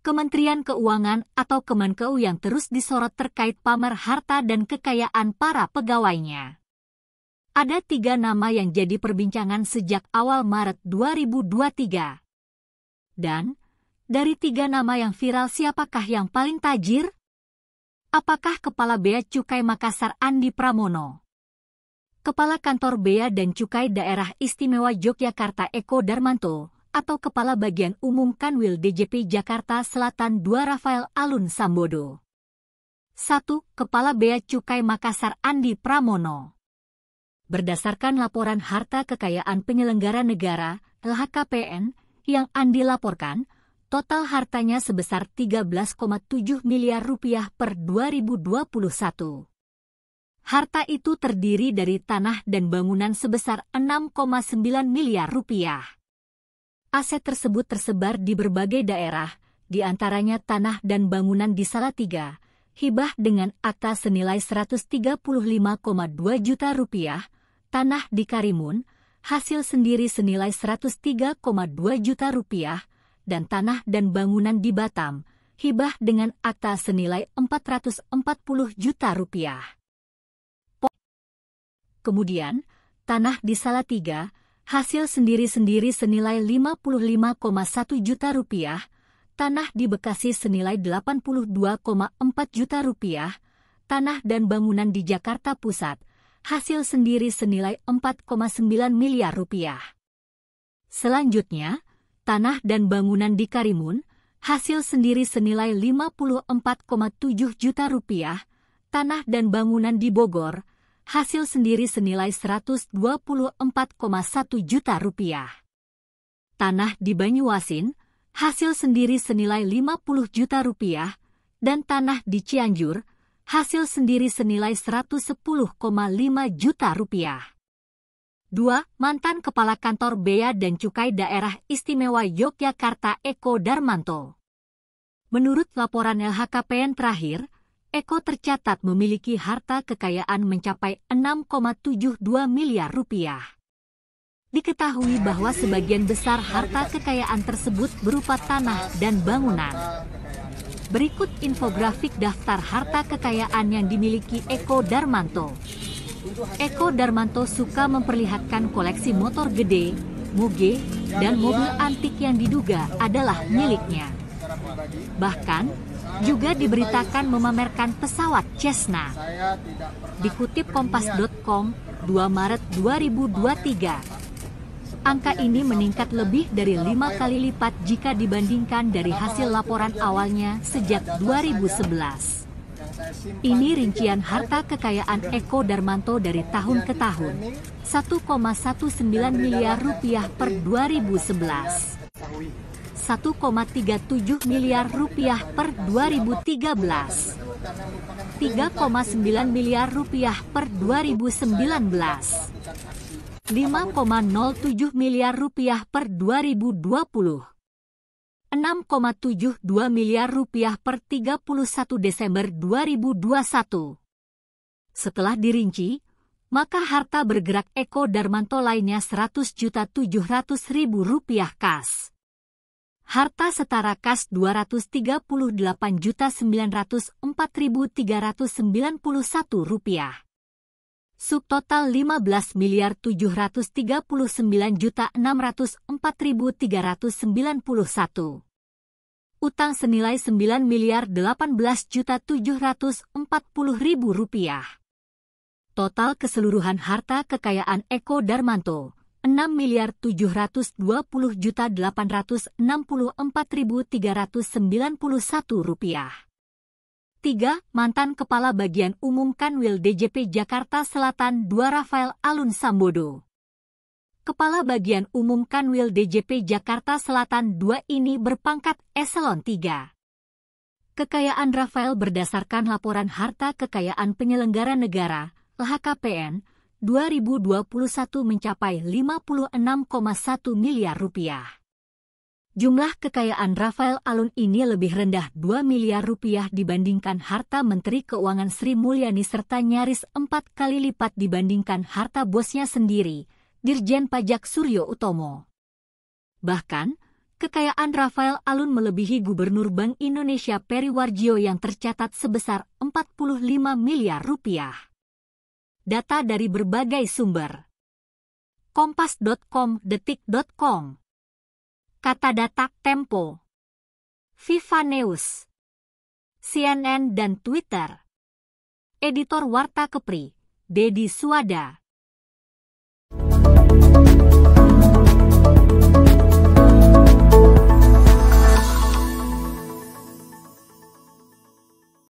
Kementerian Keuangan atau Kemenkeu yang terus disorot terkait pamer harta dan kekayaan para pegawainya. Ada tiga nama yang jadi perbincangan sejak awal Maret 2023. Dan, dari tiga nama yang viral siapakah yang paling tajir? Apakah Kepala Bea Cukai Makassar Andi Pramono? Kepala Kantor Bea dan Cukai Daerah Istimewa Yogyakarta Eko Darmanto atau Kepala Bagian Umum Kanwil DJP Jakarta Selatan 2 Rafael Alun Sambodo. 1. Kepala Bea Cukai Makassar Andi Pramono. Berdasarkan laporan harta kekayaan penyelenggara negara LHKPN yang Andi laporkan, total hartanya sebesar 13,7 miliar rupiah per 2021. Harta itu terdiri dari tanah dan bangunan sebesar 6,9 miliar rupiah. Aset tersebut tersebar di berbagai daerah, di antaranya tanah dan bangunan di Salatiga, hibah dengan akta senilai 135,2 juta rupiah, tanah di Karimun, hasil sendiri senilai 103,2 juta rupiah, dan tanah dan bangunan di Batam, hibah dengan akta senilai 440 juta rupiah. Kemudian, tanah di Salatiga, hasil sendiri-sendiri senilai 55,1 juta rupiah, tanah di Bekasi senilai 82,4 juta rupiah, tanah dan bangunan di Jakarta Pusat, hasil sendiri senilai 4,9 miliar rupiah. Selanjutnya, tanah dan bangunan di Karimun, hasil sendiri senilai 54,7 juta rupiah, tanah dan bangunan di Bogor, hasil sendiri senilai 124,1 juta rupiah. Tanah di Banyuasin, hasil sendiri senilai 50 juta rupiah, dan tanah di Cianjur, hasil sendiri senilai 110,5 juta rupiah. 2. Mantan Kepala Kantor Bea dan Cukai Daerah Istimewa Yogyakarta Eko Darmanto. Menurut laporan LHKPN terakhir, Eko tercatat memiliki harta kekayaan mencapai 6,72 miliar rupiah. Diketahui bahwa sebagian besar harta kekayaan tersebut berupa tanah dan bangunan. Berikut infografik daftar harta kekayaan yang dimiliki Eko Darmanto. Eko Darmanto suka memperlihatkan koleksi motor gede, moge, dan mobil antik yang diduga adalah miliknya. Bahkan, juga diberitakan memamerkan pesawat Cessna. Dikutip kompas.com 2 Maret 2023. Angka ini meningkat lebih dari lima kali lipat jika dibandingkan dari hasil laporan awalnya sejak 2011. Ini rincian harta kekayaan Eko Darmanto dari tahun ke tahun, 1,19 miliar rupiah per 2011. 1,37 miliar rupiah per 2013. 3,9 miliar rupiah per 2019. 5,07 miliar rupiah per 2020. 6,72 miliar rupiah per 31 Desember 2021. Setelah dirinci, maka harta bergerak Eko Darmanto lainnya 100 juta 700 ribu rupiah kas harta setara kas 238.904.391 rupiah. Subtotal 15 miliar 739 juta 604.391. Utang senilai 9 miliar 18 juta 740 ribu rupiah. Total keseluruhan harta kekayaan Eko Darmanto 6 miliar 720 juta 864.391 rupiah. 3. Mantan Kepala Bagian Umum Kanwil DJP Jakarta Selatan 2 Rafael Alun Sambodo. Kepala Bagian Umum Kanwil DJP Jakarta Selatan 2 ini berpangkat eselon 3. Kekayaan Rafael berdasarkan laporan harta kekayaan penyelenggara negara, LHKPN, 2021 mencapai 56,1 miliar rupiah. Jumlah kekayaan Rafael Alun ini lebih rendah 2 miliar rupiah dibandingkan harta Menteri Keuangan Sri Mulyani serta nyaris empat kali lipat dibandingkan harta bosnya sendiri, Dirjen Pajak Suryo Utomo. Bahkan, Kekayaan Rafael Alun melebihi Gubernur Bank Indonesia Peri Warjio yang tercatat sebesar 45 miliar rupiah. Data dari berbagai sumber. Kompas.com, Detik.com. Kata data Tempo. Viva News. CNN dan Twitter. Editor Warta Kepri, Dedi Suada.